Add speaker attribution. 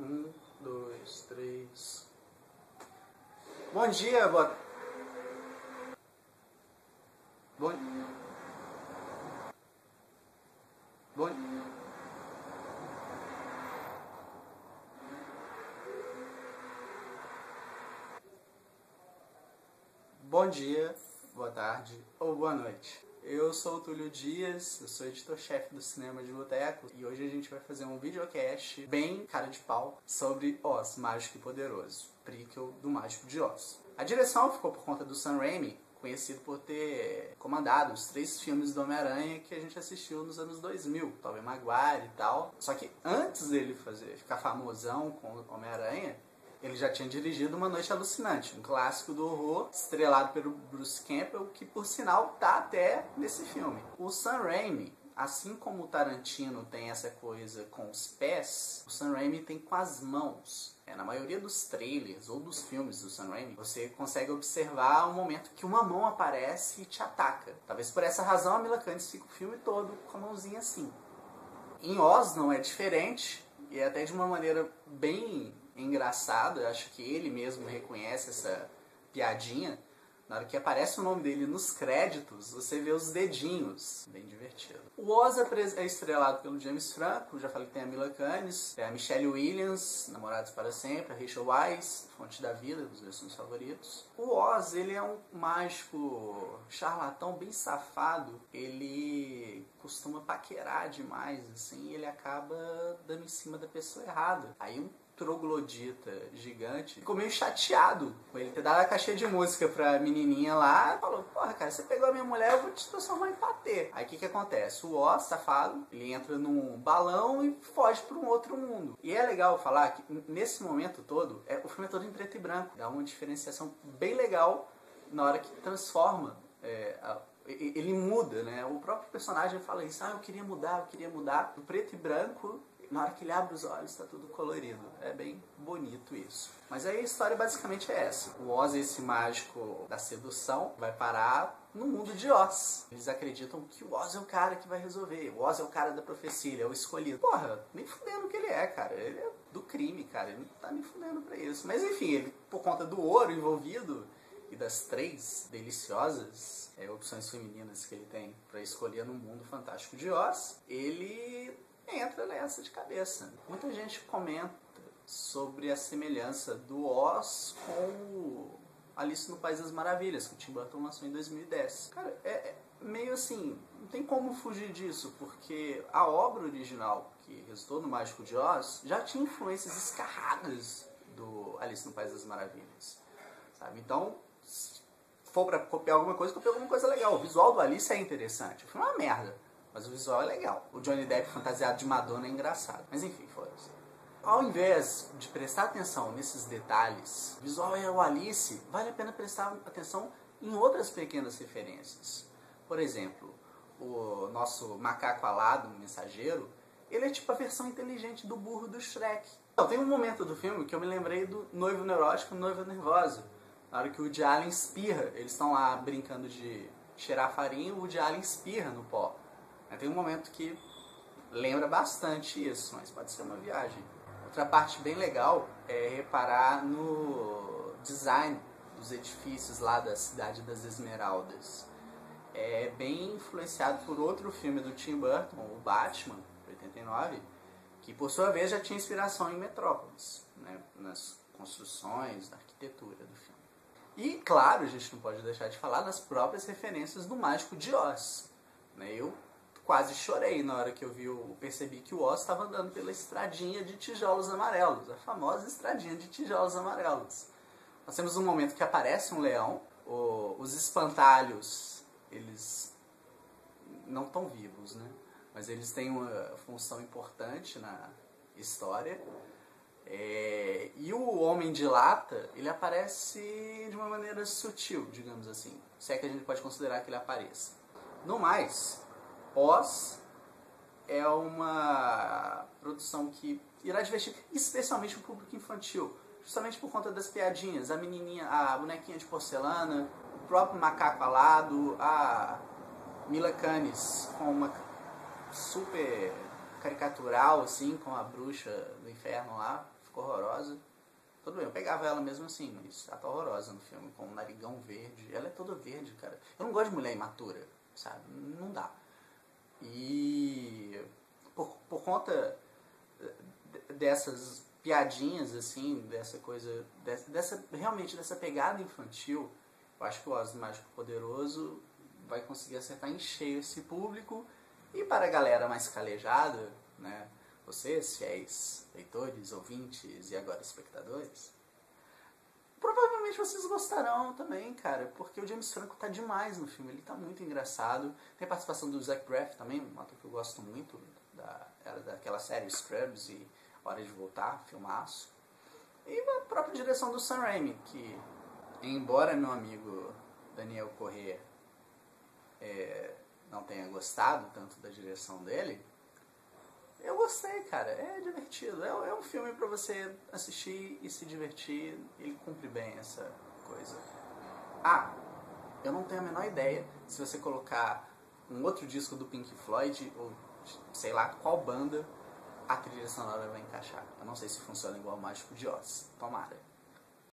Speaker 1: Um, dois, três. Bom dia, boa. Bom. Bom. Bom dia, boa tarde ou boa noite. Eu sou o Túlio Dias, eu sou editor-chefe do Cinema de Boteco e hoje a gente vai fazer um videocast bem cara de pau sobre Oz, Mágico e Poderoso, prequel do Mágico de Oz. A direção ficou por conta do Sam Raimi, conhecido por ter comandado os três filmes do Homem-Aranha que a gente assistiu nos anos 2000, Tobey Maguire e tal. Só que antes dele fazer ficar famosão com o Homem-Aranha, ele já tinha dirigido Uma Noite Alucinante, um clássico do horror, estrelado pelo Bruce Campbell, que por sinal tá até nesse filme. O Sam Raimi, assim como o Tarantino tem essa coisa com os pés, o Sam Raimi tem com as mãos. É, na maioria dos trailers ou dos filmes do Sam Raimi, você consegue observar um momento que uma mão aparece e te ataca. Talvez por essa razão a Mila Kunis fica o filme todo com a mãozinha assim. Em Oz não é diferente, e é até de uma maneira bem engraçado, eu acho que ele mesmo reconhece essa piadinha. Na hora que aparece o nome dele nos créditos, você vê os dedinhos. Bem divertido. O Oz é estrelado pelo James Franco, já falei que tem a Mila Kunis, tem a Michelle Williams, Namorados para Sempre, a Rachel Weisz, Fonte da Vida, dos meus filmes favoritos. O Oz, ele é um mágico charlatão bem safado. Ele costuma paquerar demais, assim, e ele acaba dando em cima da pessoa errada. Aí um troglodita gigante, ficou meio chateado com ele ter dado a caixinha de música pra menininha lá. Falou, porra, cara, você pegou a minha mulher, eu vou te transformar em patê. Aí o que que acontece? O Oz, safado, ele entra num balão e foge para um outro mundo. E é legal falar que nesse momento todo, é, o filme é todo em preto e branco. Dá uma diferenciação bem legal na hora que transforma é, a, ele muda, né? O próprio personagem fala isso, ah, eu queria mudar, eu queria mudar. Do preto e branco na hora que ele abre os olhos está tudo colorido. É bem bonito isso. Mas aí a história basicamente é essa. O Oz, esse mágico da sedução, vai parar no mundo de Oz. Eles acreditam que o Oz é o cara que vai resolver. O Oz é o cara da profecia, ele é o escolhido. Porra, nem fudendo que ele é, cara. Ele é do crime, cara. Ele não tá nem fudendo pra isso. Mas enfim, ele, por conta do ouro envolvido e das três deliciosas é, opções femininas que ele tem para escolher no mundo fantástico de Oz, ele entra nessa de cabeça. Muita gente comenta sobre a semelhança do Oz com Alice no País das Maravilhas, que o Tim Burton lançou em 2010. Cara, é, é meio assim, não tem como fugir disso, porque a obra original que resultou no Mágico de Oz já tinha influências escarradas do Alice no País das Maravilhas. Sabe? Então, se for pra copiar alguma coisa, copiar alguma coisa legal. O visual do Alice é interessante. Filme é uma merda. Mas o visual é legal. O Johnny Depp fantasiado de Madonna é engraçado. Mas enfim, foda-se. Ao invés de prestar atenção nesses detalhes, visual é o Alice, vale a pena prestar atenção em outras pequenas referências. Por exemplo, o nosso macaco alado, o mensageiro, ele é tipo a versão inteligente do burro do Shrek. Então, tem um momento do filme que eu me lembrei do noivo neurótico e noivo nervoso. Na hora que o Woody Allen espirra, eles estão lá brincando de cheirar farinha o Woody Allen espirra no pó. Tem um momento que lembra bastante isso, mas pode ser uma viagem. Outra parte bem legal é reparar no design dos edifícios lá da cidade das Esmeraldas. É bem influenciado por outro filme do Tim Burton, o Batman, de 89, que por sua vez já tinha inspiração em Metrópolis, né, nas construções, na arquitetura do filme. E, claro, a gente não pode deixar de falar nas próprias referências do Mágico de Oz. Né? Eu quase chorei na hora que eu vi o, percebi que o Oz estava andando pela estradinha de tijolos amarelos, a famosa estradinha de tijolos amarelos. Nós temos um momento que aparece um leão, o, os espantalhos, eles não estão vivos, né? Mas eles têm uma função importante na história. É, e o Homem de Lata, ele aparece de uma maneira sutil, digamos assim. Se é que a gente pode considerar que ele apareça. No mais, Oz é uma produção que irá divertir especialmente o público infantil, justamente por conta das piadinhas, a menininha, a bonequinha de porcelana, o próprio macaco alado, a Mila Kunis com uma super caricatural assim, com a bruxa do inferno lá, ficou horrorosa. Tudo bem, eu pegava ela mesmo assim, mas ela tá horrorosa no filme, com um narigão verde. Ela é toda verde, cara. Eu não gosto de mulher imatura, sabe? Não dá. E por, por conta dessas piadinhas, assim, dessa coisa, dessa, realmente dessa pegada infantil, eu acho que o Oz Mágico Poderoso vai conseguir acertar em cheio esse público. E para a galera mais calejada, né, vocês, fiéis leitores, ouvintes e agora espectadores, provavelmente vocês gostarão também, cara, porque o James Franco tá demais no filme, ele tá muito engraçado. Tem a participação do Zach Braff também, um ator que eu gosto muito, da, daquela série Scrubs e Hora de Voltar, filmaço. E a própria direção do Sam Raimi, que, embora meu amigo Daniel Corrêa é, não tenha gostado tanto da direção dele, gostei, cara. É divertido. É, é um filme para você assistir e se divertir. Ele cumpre bem essa coisa. Ah, eu não tenho a menor ideia se você colocar um outro disco do Pink Floyd ou sei lá qual banda a trilha sonora vai encaixar. Eu não sei se funciona igual o Mágico de Oz. Tomara.